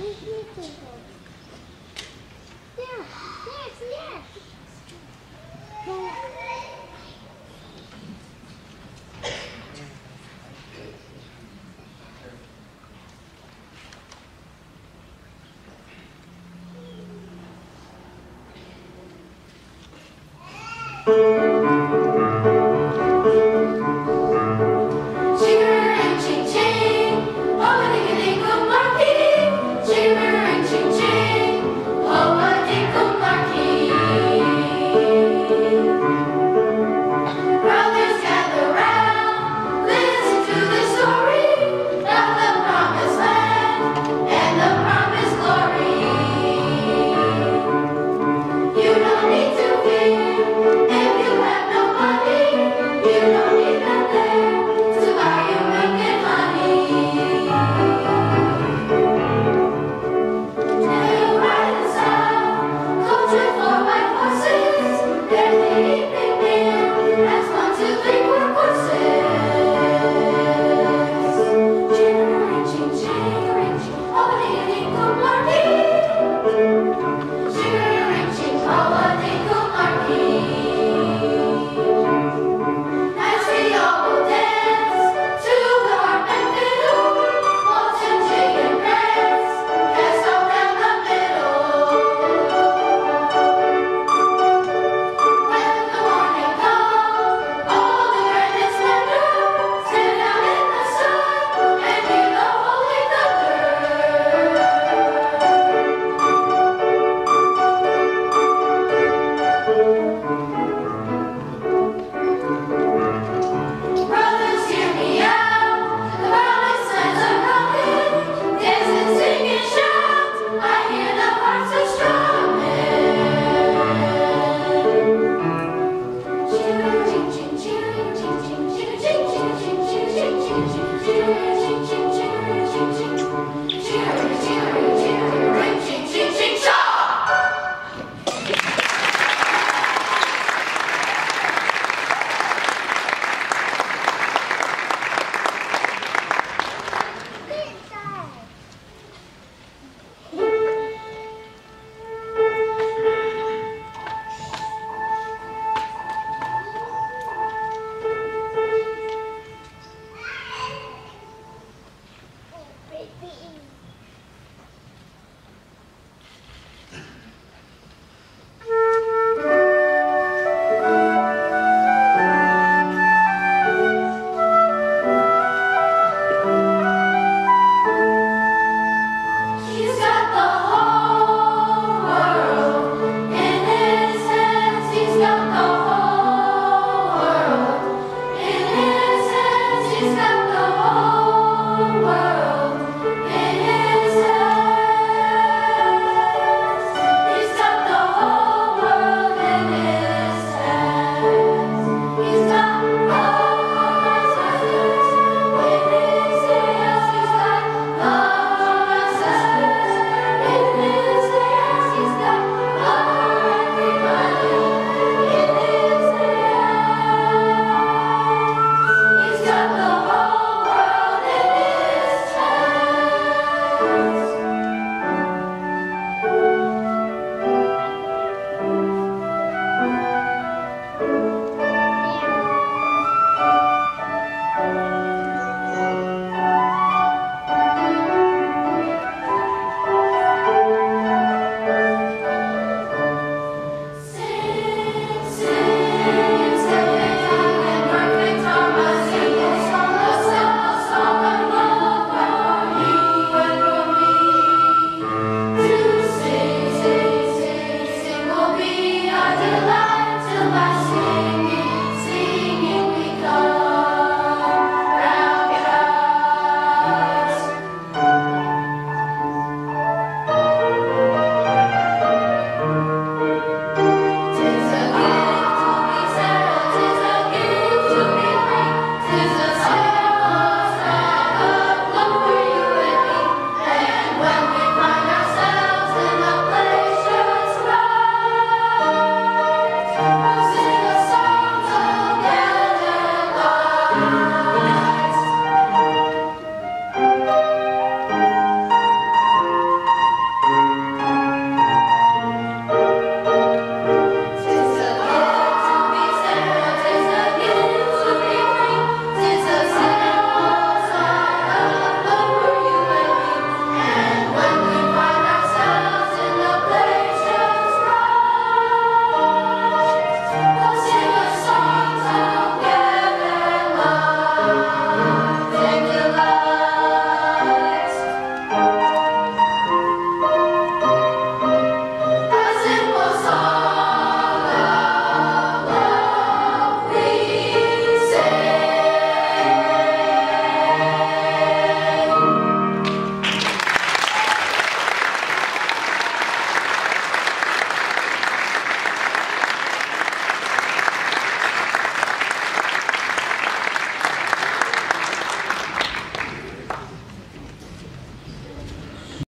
Yes, yes, yes.